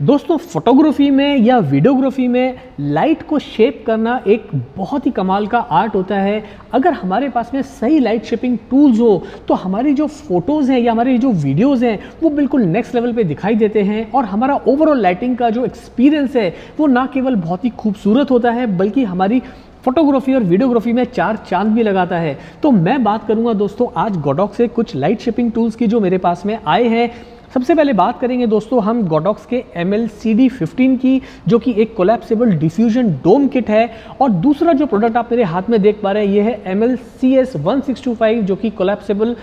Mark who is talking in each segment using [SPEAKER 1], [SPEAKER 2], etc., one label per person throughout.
[SPEAKER 1] दोस्तों फोटोग्राफी में या वीडियोग्राफी में लाइट को शेप करना एक बहुत ही कमाल का आर्ट होता है। अगर हमारे पास में सही लाइट शेपिंग टूल्स हो तो हमारी जो फ़ोटोज़ हैं या हमारी जो वीडियोज़ हैं, वो बिल्कुल नेक्स्ट लेवल पे दिखाई देते हैं और हमारा ओवरऑल लाइटिंग का जो एक्सपीरियंस है, वो ना केवल बहुत ही खूबसूरत होता है, बल्कि हमारी फोटोग्राफी और वीडियोग्राफी में चार चाँद भी लगाता है। तो मैं बात करूँगा दोस्तों, आज गोडॉक से कुछ लाइट शेपिंग टूल्स की जो मेरे पास में आए हैं। सबसे पहले बात करेंगे दोस्तों, हम गोडॉक्स के एम एल की, जो कि एक कोलेप्सिबल डिफ्यूजन डोम किट है। और दूसरा जो प्रोडक्ट आप मेरे हाथ में देख पा रहे हैं, ये है एम एल जो कि कोलेप्सिबल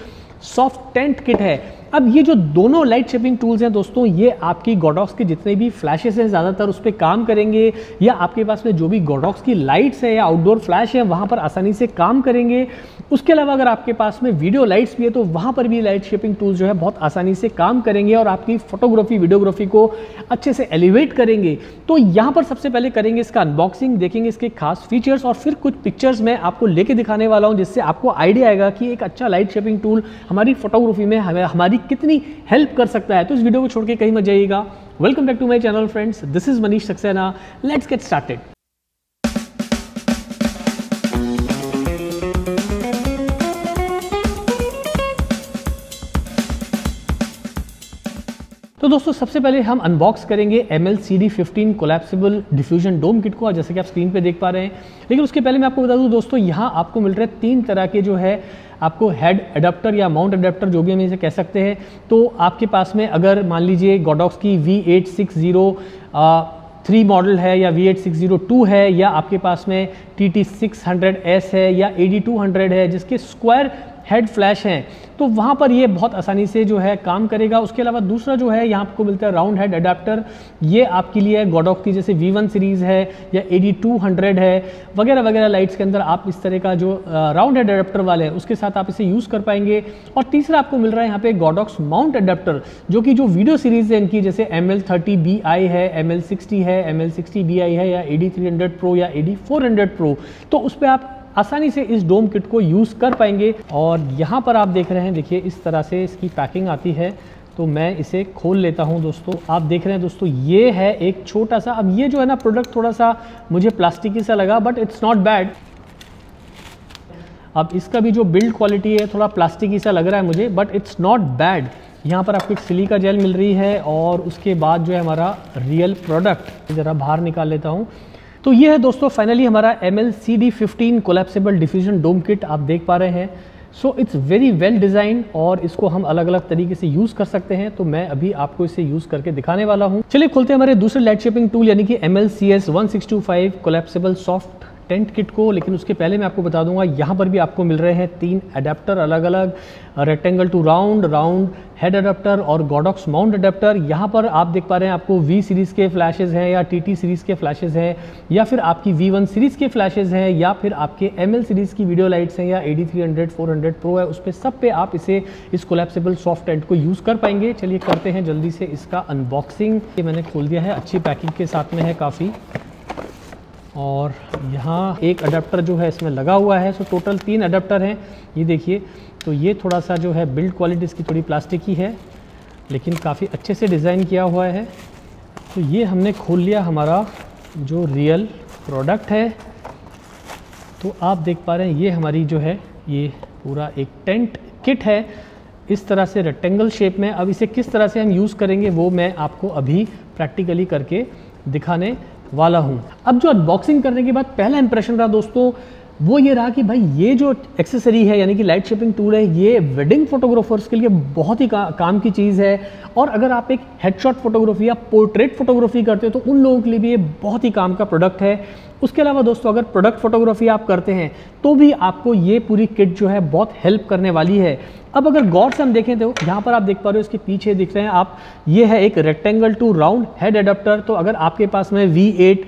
[SPEAKER 1] सॉफ्ट टेंट किट है। अब ये जो दोनों लाइट शेपिंग टूल्स हैं दोस्तों, ये आपकी गोडॉक्स के जितने भी फ्लैशेस हैं, ज़्यादातर उस पर काम करेंगे, या आपके पास में जो भी गोडॉक्स की लाइट्स है, या आउटडोर फ्लैश है, वहाँ पर आसानी से काम करेंगे। उसके अलावा अगर आपके पास में वीडियो लाइट्स भी है तो वहाँ पर भी लाइट शेपिंग टूल्स जो है, बहुत आसानी से काम करेंगे, और आपकी फोटोग्राफी वीडियोग्राफी को अच्छे से एलिवेट करेंगे। तो यहाँ पर सबसे पहले करेंगे इसका अनबॉक्सिंग देखेंगे इसके खास फीचर्स और फिर कुछ पिक्चर्स मैं आपको लेके दिखाने वाला हूँ, जिससे आपको आइडिया आएगा कि एक अच्छा लाइट शेपिंग टूल हमारी फोटोग्राफी में हमारी कितनी हेल्प कर सकता है। तो इस वीडियो को छोड़ के कहीं मत जाइएगा। Welcome back to my channel friends this is Manish Saxena let's get started तो दोस्तों, सबसे पहले हम अनबॉक्स करेंगे M L C D fifteen collapsible diffusion dome kit को जैसे कि आप स्क्रीन पे देख पा रहे हैं। लेकिन उसके पहले मैं आपको बता दूँ, दोस्तों, यहाँ आपको मिल रहे तीन तरह के जो है आपको हेड अडेप्टर या माउंट अडेप्टर जो भी हम इसे कह सकते हैं तो आपके पास में अगर मान लीजिए गोडॉक्स की V eight six zero three model है या V eight six zero two है, या आपके पास में T T six hundred S है या ए डी टू हंड्रेड है, जिसके स्क्वायर हेड फ्लैश हैं तो वहाँ पर ये बहुत आसानी से जो है काम करेगा। उसके अलावा दूसरा जो है, यहाँ आपको मिलता है राउंड हेड अडाप्टर ये आपके लिए गॉडॉक की जैसे वी वन सीरीज़ है या ए डी टू हंड्रेड है, वगैरह वगैरह लाइट्स के अंदर आप इस तरह का जो राउंड हेड अडाप्टर वाले हैं, उसके साथ आप इसे यूज़ कर पाएँगे। और तीसरा आपको मिल रहा है यहाँ पे गॉडॉक्स माउंट अडाप्टर जो कि जो वीडियो सीरीज़ है इनकी, जैसे M L thirty B I है एम एल सिक्सटी है M L sixty B I है, या A D three hundred pro या A D four hundred pro तो उस पर आप आसानी से इस डोम किट को यूज़ कर पाएँगे। और यहाँ पर आप देख रहे हैं, देखिए, इस तरह से इसकी पैकिंग आती है। तो मैं इसे खोल लेता हूँ दोस्तों। आप देख रहे हैं दोस्तों, ये है एक छोटा सा, अब ये जो है ना, प्रोडक्ट थोड़ा सा मुझे प्लास्टिकी सा लगा, बट इट्स नॉट बैड। अब इसका भी जो बिल्ड क्वालिटी है, थोड़ा प्लास्टिकी सा लग रहा है मुझे, बट इट्स नॉट बैड। यहाँ पर आपको एक सिलिका जेल मिल रही है और उसके बाद जो है हमारा रियल प्रोडक्ट। ज़रा बाहर निकाल लेता हूँ। तो ये है दोस्तों फाइनली हमारा M L C D fifteen collapsible diffusion dome kit आप देख पा रहे हैं। So it's very well design और इसको हम अलग अलग तरीके से यूज़ कर सकते हैं। तो मैं अभी आपको इसे यूज़ करके दिखाने वाला हूँ। चलिए, खुलते हैं हमारे दूसरे लाइट शेपिंग टूल यानी कि M L C S one six two five collapsible soft tent kit को, लेकिन उसके पहले मैं आपको बता दूँगा, यहाँ पर भी आपको मिल रहे हैं तीन अडेप्टर अलग अलग rectangle to round round head adapter और गॉडॉक्स माउंट अडेप्टर यहाँ पर आप देख पा रहे हैं आपको वी सीरीज़ के फ्लैशेज हैं या टी टी सीरीज़ के फ्लैशेज हैं, या फिर आपकी वी वन सीरीज़ के फ्लैशेज हैं, या फिर आपके एम एल सीरीज़ की वीडियो लाइट्स हैं या A D three hundred four hundred pro है, उस पर सब पे आप इसे इस कोलेप्सिबल सॉफ्ट टेंट को यूज़ कर पाएँगे। चलिए करते हैं जल्दी से इसका अनबॉक्सिंग मैंने खोल दिया है, अच्छी पैकिंग के साथ में है काफ़ी। और यहाँ एक अडेप्टर जो है इसमें लगा हुआ है सो टोटल तीन अडेप्टर हैं। ये देखिए तो ये थोड़ा सा जो है बिल्ड क्वालिटी इसकी थोड़ी प्लास्टिक की है, लेकिन काफ़ी अच्छे से डिज़ाइन किया हुआ है। तो ये हमने खोल लिया हमारा जो रियल प्रोडक्ट है। तो आप देख पा रहे हैं, ये हमारी जो है, ये पूरा एक टेंट किट है। इस तरह से रेक्टेंगल शेप में, अब इसे किस तरह से हम यूज़ करेंगे, वो मैं आपको अभी प्रैक्टिकली करके दिखाने वाला हूँ। अब जो अनबॉक्सिंग करने के बाद पहला इंप्रेशन रहा दोस्तों वो ये रहा कि भाई ये जो एक्सेसरी है यानी कि लाइट शेपिंग टूल है ये वेडिंग फोटोग्राफर्स के लिए बहुत ही का, काम की चीज़ है। और अगर आप एक हेडशॉट फोटोग्राफी या पोर्ट्रेट फोटोग्राफी करते हो तो उन लोगों के लिए भी ये बहुत ही काम का प्रोडक्ट है। उसके अलावा दोस्तों अगर प्रोडक्ट फोटोग्राफी आप करते हैं तो भी आपको ये पूरी किट जो है बहुत हेल्प करने वाली है। अब अगर गौर से हम देखें तो यहाँ पर आप देख पा रहे हो इसके पीछे दिख रहे हैं आप। ये है एक rectangle to round head adapter तो अगर आपके पास में V eight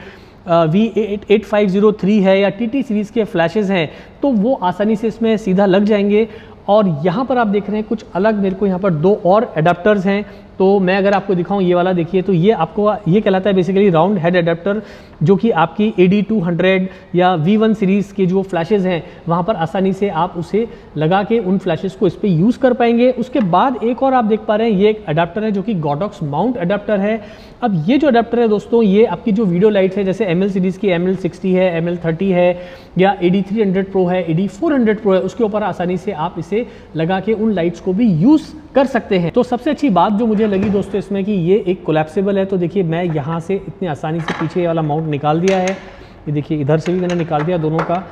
[SPEAKER 1] V eight eight five zero three है या टी टी सीरीज़ के फ्लैशेज़ हैं तो वो आसानी से इसमें सीधा लग जाएँगे। और यहाँ पर आप देख रहे हैं कुछ अलग मेरे को यहाँ पर दो और एडाप्टर्स हैं। तो मैं अगर आपको दिखाऊँ ये वाला, देखिए तो ये आपको, ये कहलाता है बेसिकली राउंड हेड अडेप्टर जो कि आपकी ए डी टू हंड्रेड या वी वन सीरीज़ के जो फ्लैशेज हैं, वहाँ पर आसानी से आप उसे लगा के उन फ्लैशेज को इस पर यूज़ कर पाएँगे। उसके बाद एक और आप देख पा रहे हैं, ये एक अडाप्टर है जो कि गॉडॉक्स माउंट अडाप्टर है। अब ये जो अडाप्टर है दोस्तों, ये आपकी जो वीडियो लाइट्स है, जैसे एमएल सीरीज़ की एम सिक्सटी है एम थर्टी है, या A D three hundred pro है A D four hundred pro है, उसके ऊपर आसानी से आप इसे लगा के उन लाइट्स को भी यूज़ कर सकते हैं। तो सबसे अच्छी बात जो मुझे लगी दोस्तों इसमें कि ये एक कोलेप्सिबल है तो देखिए मैं यहाँ से इतनी आसानी से पीछे वाला माउंट निकाल दिया है। ये देखिए, इधर से भी मैंने निकाल दिया दोनों का।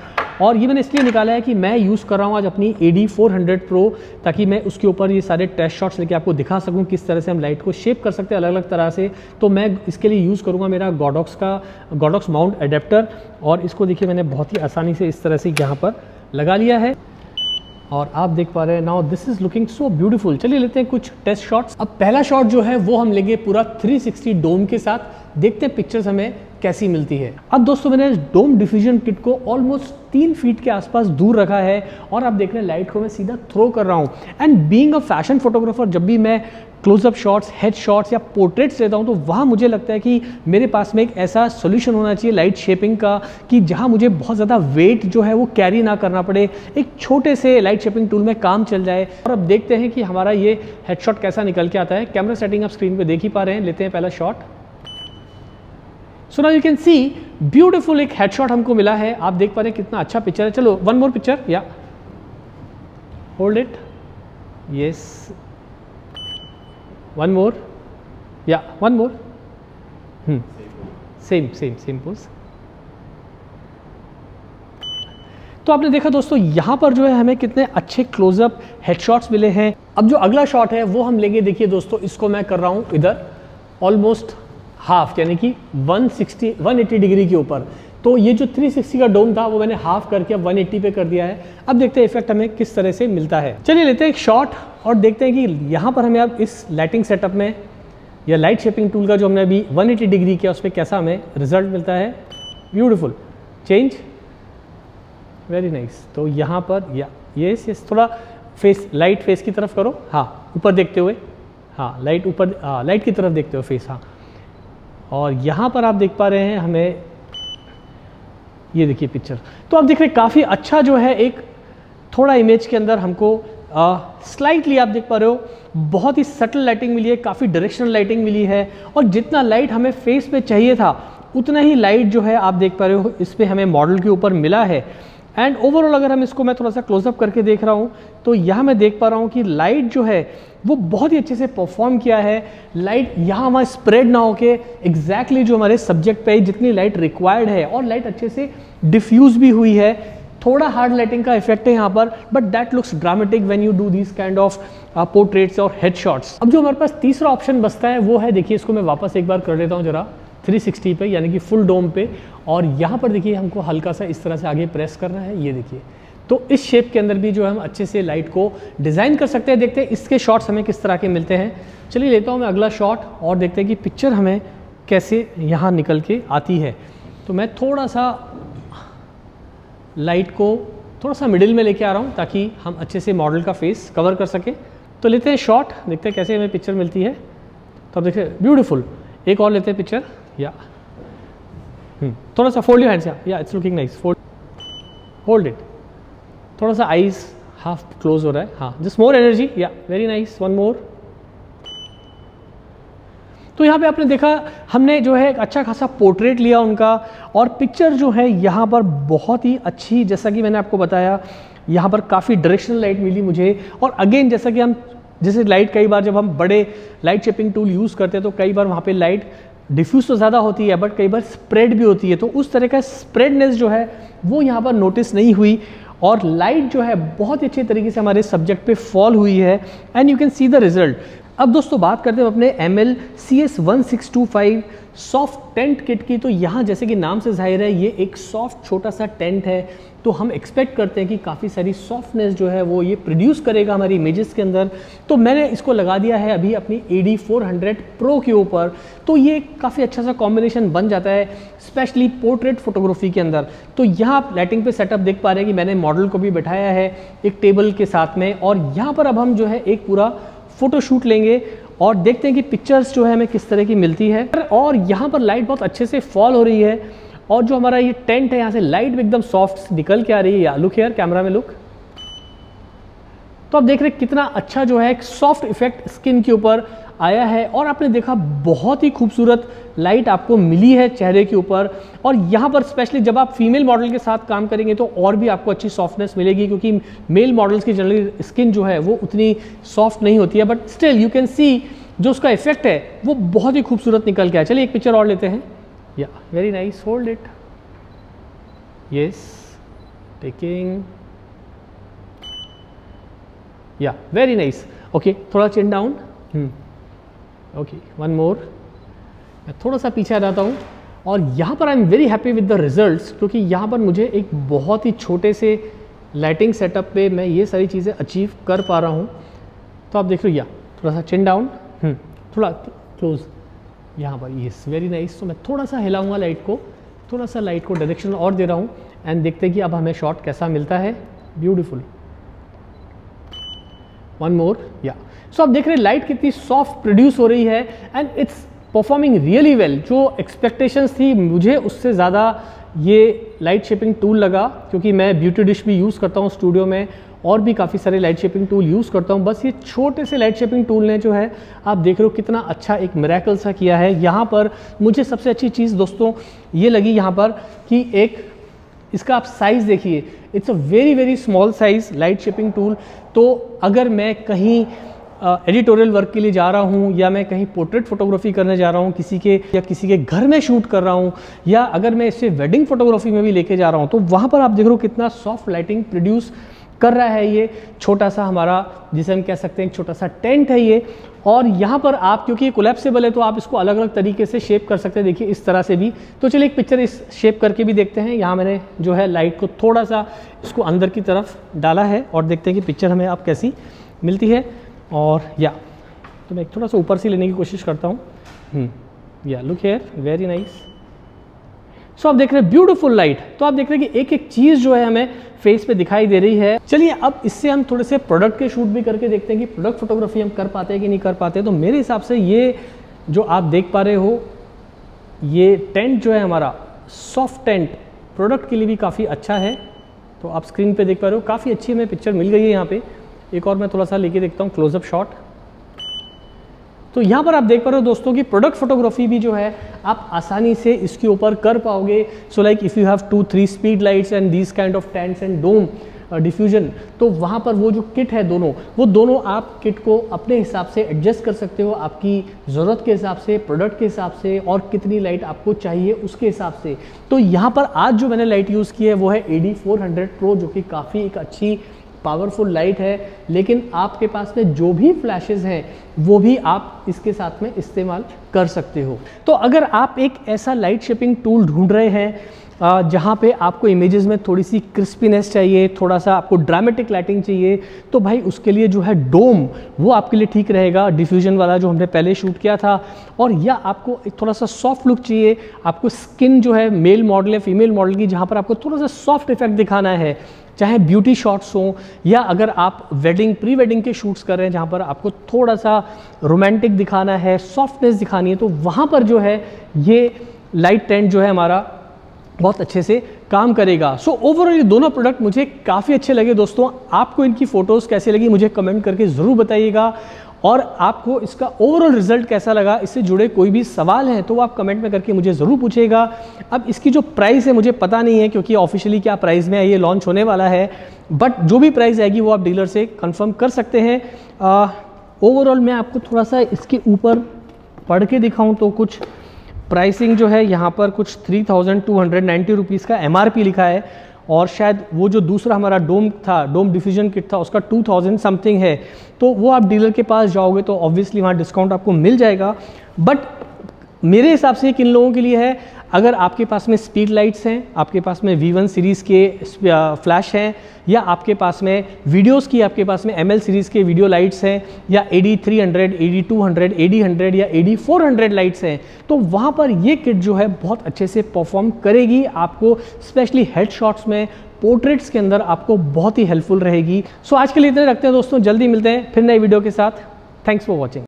[SPEAKER 1] और ये मैंने इसलिए निकाला है कि मैं यूज़ कर रहा हूँ आज अपनी ए डी फोर प्रो ताकि मैं उसके ऊपर ये सारे टेस्ट शॉट्स लेके आपको दिखा सकूँ किस तरह से हम लाइट को शेप कर सकते हैं अलग अलग तरह से। तो मैं इसके लिए यूज़ करूँगा मेरा गॉडॉक्स का गॉडॉक्स माउंट एडेप्टर और इसको देखिए मैंने बहुत ही आसानी से इस तरह से यहाँ पर लगा लिया है। और आप देख पा रहे हैं now this is looking so beautiful चलिए लेते हैं कुछ टेस्ट शॉट्स अब पहला शॉट जो है, वो हम लेंगे पूरा 360 डोम के साथ। देखते हैं पिक्चर्स हमें कैसी मिलती है। अब दोस्तों, मैंने डोम डिफ्यूजन किट को ऑलमोस्ट तीन फीट के आसपास दूर रखा है और आप देख रहे हैं लाइट को मैं सीधा थ्रो कर रहा हूँ। And being a fashion photographer जब भी मैं क्लोजअप शॉट्स हेड शॉट्स या पोर्ट्रेट्स लेता हूँ तो वहाँ मुझे लगता है कि मेरे पास में एक ऐसा सोल्यूशन होना चाहिए लाइट शेपिंग का कि जहाँ मुझे बहुत ज़्यादा वेट जो है वो कैरी ना करना पड़े। एक छोटे से लाइट शेपिंग टूल में काम चल जाए। और अब देखते हैं कि हमारा ये हेडशॉट कैसा निकल के आता है। कैमरा सेटिंग आप स्क्रीन पर देख ही पा रहे हैं। लेते हैं पहला shot so you can see beautiful एक हेडशॉट हमको मिला है। आप देख पा रहे हैं कितना अच्छा पिक्चर है। चलो one more picture yeah hold it yes one more yeah one more same same same pose तो आपने देखा दोस्तों, यहाँ पर जो है हमें कितने अच्छे क्लोजअप हेडशॉट्स मिले हैं। अब जो अगला शॉट है, वो हम लेंगे, देखिए दोस्तों, इसको मैं कर रहा हूँ इधर ऑलमोस्ट हाफ़ यानी कि 160 180 डिग्री के ऊपर। तो ये जो 360 का डोम था, वो मैंने हाफ़ करके अब 180 पे कर दिया है। अब देखते हैं इफ़ेक्ट हमें किस तरह से मिलता है। चलिए लेते हैं एक शॉट और देखते हैं कि यहाँ पर हमें अब इस लाइटिंग सेटअप में या लाइट शेपिंग टूल का जो हमने अभी 180 डिग्री किया उस पर कैसा हमें रिज़ल्ट मिलता है। ब्यूटिफुल चेंज वेरी नाइस तो यहाँ पर, या ये थोड़ा फेस लाइट फेस की तरफ़ करो। हाँ ऊपर देखते हुए। हाँ लाइट ऊपर हाँ लाइट की तरफ़ देखते हुए फेस हाँ। और यहाँ पर आप देख पा रहे हैं, हमें ये देखिए पिक्चर तो आप देख रहे हैं, काफ़ी अच्छा जो है एक थोड़ा इमेज के अंदर हमको स्लाइटली आप देख पा रहे हो, बहुत ही सटल लाइटिंग मिली है, काफ़ी डायरेक्शनल लाइटिंग मिली है, और जितना लाइट हमें फेस पे चाहिए था, उतना ही लाइट जो है आप देख पा रहे हो, इस पर हमें मॉडल के ऊपर मिला है। एंड ओवरऑल अगर हम इसको मैं थोड़ा सा क्लोजअप करके देख रहा हूँ तो यहाँ मैं देख पा रहा हूँ कि लाइट जो है, वो बहुत ही अच्छे से परफॉर्म किया है। लाइट यहाँ हमारा स्प्रेड ना होके एग्जैक्टली exactly जो हमारे सब्जेक्ट पे जितनी लाइट रिक्वायर्ड है, और लाइट अच्छे से डिफ्यूज भी हुई है। थोड़ा हार्ड लाइटिंग का इफ़ेक्ट है यहाँ पर but that looks dramatic when you do this kind of portraits और हेड अब जो हमारे पास तीसरा ऑप्शन बचता है, वो है, देखिए, इसको मैं वापस एक बार कर लेता हूँ जरा। 360 पे, यानी कि फुल डोम पे। और यहाँ पर देखिए, हमको हल्का सा इस तरह से आगे प्रेस करना है, ये देखिए। तो इस शेप के अंदर भी जो हम अच्छे से लाइट को डिज़ाइन कर सकते हैं, देखते हैं इसके शॉट्स हमें किस तरह के मिलते हैं। चलिए, लेता हूँ मैं अगला शॉट और देखते हैं कि पिक्चर हमें कैसे यहाँ निकल के आती है। तो मैं थोड़ा सा लाइट को थोड़ा सा मिडिल में लेके आ रहा हूँ, ताकि हम अच्छे से मॉडल का फेस कवर कर सकें। तो लेते हैं शॉट देखते हैं कैसे हमें पिक्चर मिलती है। तो अब देखिए ब्यूटीफुल एक और लेते हैं पिक्चर या hmm. थोड़ा सा fold your hands yeah yeah it's looking nice fold hold it थोड़ा सा आईज हाफ़ क्लोज हो रहा है. हाँ. Just more energy yeah very nice one more तो यहाँ पे आपने देखा, हमने जो है एक अच्छा खासा पोर्ट्रेट लिया उनका और पिक्चर जो है यहाँ पर बहुत ही अच्छी, जैसा कि मैंने आपको बताया, यहाँ पर काफ़ी डायरेक्शनल लाइट मिली मुझे और अगेन जैसा कि हम, जैसे लाइट कई बार जब हम बड़े लाइट शेपिंग टूल यूज़ करते हैं तो कई बार वहाँ पे लाइट डिफ्यूज तो ज़्यादा होती है बट कई बार स्प्रेड भी होती है। तो उस तरह का स्प्रेडनेस जो है, वो यहाँ पर नोटिस नहीं हुई और लाइट जो है, बहुत ही अच्छे तरीके से हमारे सब्जेक्ट पे फॉल हुई है। And you can see the result अब दोस्तों बात करते हैं अपने M L C S one six two five soft tent kit की। तो यहाँ जैसे कि नाम से ज़ाहिर है, ये एक सॉफ्ट छोटा सा टेंट है। तो हम एक्सपेक्ट करते हैं कि काफ़ी सारी सॉफ्टनेस जो है वो ये प्रोड्यूस करेगा हमारी इमेजेस के अंदर। तो मैंने इसको लगा दिया है अभी अपनी A D four hundred pro के ऊपर। तो ये काफ़ी अच्छा सा कॉम्बिनेशन बन जाता है स्पेशली पोर्ट्रेट फोटोग्राफी के अंदर। तो यहाँ आप लाइटिंग पे सेटअप देख पा रहे हैं कि मैंने मॉडल को भी बैठाया है एक टेबल के साथ में। और यहाँ पर अब हम जो है एक पूरा फ़ोटो शूट लेंगे और देखते हैं कि पिक्चर्स जो है हमें किस तरह की मिलती है। और यहाँ पर लाइट बहुत अच्छे से फॉल हो रही है और जो हमारा ये टेंट है, यहाँ से लाइट भी एकदम सॉफ्ट निकल के आ रही है। लुक हेयर कैमरा में लुक तो आप देख रहे हैं कितना अच्छा जो है एक सॉफ्ट इफ़ेक्ट स्किन के ऊपर आया है और आपने देखा बहुत ही खूबसूरत लाइट आपको मिली है चेहरे के ऊपर। और यहाँ पर स्पेशली जब आप फीमेल मॉडल के साथ काम करेंगे तो और भी आपको अच्छी सॉफ्टनेस मिलेगी क्योंकि मेल मॉडल्स की जनरली स्किन जो है वो उतनी सॉफ्ट नहीं होती है but still you can see जो उसका इफ़ेक्ट है, वो बहुत ही खूबसूरत निकल के आया। चलिए एक पिक्चर और लेते हैं। Yeah very nice hold it yes taking yeah very nice okay थोड़ा chin down okay one more मैं थोड़ा सा पीछे आ जाता हूँ और यहाँ पर I am very happy with the results क्योंकि यहाँ पर मुझे एक बहुत ही छोटे से लाइटिंग सेटअप पे मैं ये सारी चीज़ें अचीव कर पा रहा हूँ। तो आप देख लो या थोड़ा सा चिन डाउन थोड़ा क्लोज यहाँ पर ये वेरी नाइस तो मैं थोड़ा सा हिलाऊँगा लाइट को थोड़ा सा लाइट को डायरेक्शन और दे रहा हूँ एंड देखते हैं कि अब हमें शॉट कैसा मिलता है। ब्यूटीफुल वन मोर या सो आप देख रहे हैं लाइट कितनी सॉफ्ट प्रोड्यूस हो रही है and it's performing really well जो एक्सपेक्टेशंस थी, मुझे उससे ज़्यादा ये लाइट शेपिंग टूल लगा, क्योंकि मैं ब्यूटी डिश भी यूज़ करता हूँ स्टूडियो में, और भी काफ़ी सारे लाइट शेपिंग टूल यूज़ करता हूँ। बस ये छोटे से लाइट शेपिंग टूल ने जो है, आप देख रहे हो कितना अच्छा एक मेरेकल सा किया है। यहाँ पर मुझे सबसे अच्छी चीज़ दोस्तों, ये लगी यहाँ पर कि एक, इसका आप साइज़ देखिए। It's a very very small size light shaping tool तो अगर मैं कहीं एडिटोरियल वर्क के लिए जा रहा हूँ, या मैं कहीं पोर्ट्रेट फोटोग्राफी करने जा रहा हूँ, किसी के, या किसी के घर में शूट कर रहा हूँ, या अगर मैं इसे वेडिंग फोटोग्राफी में भी लेके जा रहा हूँ तो वहाँ पर आप देख रहे हो कितना सॉफ्ट लाइटिंग प्रोड्यूस कर रहा है ये छोटा सा हमारा, जिसे हम कह सकते हैं छोटा सा टेंट है ये। और यहाँ पर आप, क्योंकि ये कोलेप्सिबल है तो आप इसको अलग अलग तरीके से शेप कर सकते हैं। देखिए, इस तरह से भी। तो चलिए एक पिक्चर इस शेप करके भी देखते हैं। यहाँ मैंने जो है लाइट को थोड़ा सा इसको अंदर की तरफ़ डाला है, और देखते हैं कि पिक्चर हमें आप कैसी मिलती है। और या तो मैं एक थोड़ा सा ऊपर से लेने की कोशिश करता हूँ। Yeah look here very nice so आप देख रहे हैं ब्यूटीफुल लाइट तो आप देख रहे हैं कि एक एक चीज़ जो है हमें फेस पे दिखाई दे रही है। चलिए अब इससे हम थोड़े से प्रोडक्ट के शूट भी करके देखते हैं कि प्रोडक्ट फोटोग्राफी हम कर पाते हैं कि नहीं कर पाते तो मेरे हिसाब से ये जो आप देख पा रहे हो ये टेंट जो है हमारा सॉफ्ट टेंट प्रोडक्ट के लिए भी काफ़ी अच्छा है। तो आप स्क्रीन पे देख पा रहे हो काफ़ी अच्छी हमें पिक्चर मिल गई है यहाँ पे। एक और मैं थोड़ा सा लेके देखता हूँ क्लोजअप शॉट तो यहाँ पर आप देख पा रहे हो दोस्तों कि प्रोडक्ट फोटोग्राफी भी जो है, आप आसानी से इसके ऊपर कर पाओगे. So like if you have two three speed lights and these kind of tents and dome diffusion तो वहाँ पर वो जो किट है दोनों, वो दोनों आप किट को अपने हिसाब से एडजस्ट कर सकते हो, आपकी ज़रूरत के हिसाब से प्रोडक्ट के हिसाब से और कितनी लाइट आपको चाहिए उसके हिसाब से. तो यहाँ पर आज जो मैंने लाइट यूज़ की है, वो है ए डी प्रो जो कि काफ़ी एक अच्छी पावरफुल लाइट है, लेकिन आपके पास में जो भी फ्लैशेस हैं, वो भी आप इसके साथ में इस्तेमाल कर सकते हो। तो अगर आप एक ऐसा लाइट शेपिंग टूल ढूंढ रहे हैं जहाँ पे आपको इमेजेस में थोड़ी सी क्रिस्पीनेस चाहिए, थोड़ा सा आपको ड्रामेटिक लाइटिंग चाहिए तो भाई उसके लिए जो है डोम वो आपके लिए ठीक रहेगा डिफ्यूजन वाला जो हमने पहले शूट किया था। और या आपको थोड़ा सा सॉफ्ट लुक चाहिए, आपको स्किन जो है मेल मॉडल या फीमेल मॉडल की, जहाँ पर आपको थोड़ा सा सॉफ्ट इफ़ेक्ट दिखाना है, चाहे ब्यूटी शॉट्स हों या अगर आप वेडिंग प्री वेडिंग के शूट्स कर रहे हैं, जहाँ पर आपको थोड़ा सा रोमांटिक दिखाना है सॉफ्टनेस दिखानी है तो वहाँ पर जो है ये लाइट टेंट जो है हमारा बहुत अच्छे से काम करेगा। सो so, ओवरऑल ये दोनों प्रोडक्ट मुझे काफ़ी अच्छे लगे दोस्तों। आपको इनकी फ़ोटोज़ कैसे लगी मुझे कमेंट करके ज़रूर बताइएगा। और आपको इसका ओवरऑल रिज़ल्ट कैसा लगा इससे जुड़े कोई भी सवाल हैं तो आप कमेंट में करके मुझे ज़रूर पूछेगा अब इसकी जो प्राइस है मुझे पता नहीं है क्योंकि ऑफिशियली क्या प्राइस में ये लॉन्च होने वाला है। बट जो भी प्राइस आएगी वो आप डीलर से कन्फर्म कर सकते हैं। ओवरऑल मैं आपको थोड़ा सा इसके ऊपर पढ़ के दिखाऊँ तो कुछ प्राइसिंग जो है यहाँ पर कुछ three thousand two hundred ninety rupees का एमआरपी लिखा है और शायद वो जो दूसरा हमारा डोम था, डोम डिफ्यूजन किट था, उसका 2000 समथिंग है। तो वो आप डीलर के पास जाओगे तो ऑब्वियसली वहाँ डिस्काउंट आपको मिल जाएगा। बट मेरे हिसाब से किन लोगों के लिए है अगर आपके पास में स्पीड लाइट्स हैं आपके पास में V1 सीरीज़ के फ्लैश हैं या आपके पास में वीडियोस की आपके पास में ML सीरीज़ के वीडियो लाइट्स हैं या A D three hundred A D two hundred A D hundred या A D four hundred lights हैं तो वहाँ पर ये किट जो है बहुत अच्छे से परफॉर्म करेगी आपको स्पेशली हेड शॉट्स में पोर्ट्रेट्स के अंदर आपको बहुत ही हेल्पफुल रहेगी। सो so, आज के लिए इतने रखते हैं दोस्तों जल्दी मिलते हैं फिर नए वीडियो के साथ। Thanks for watching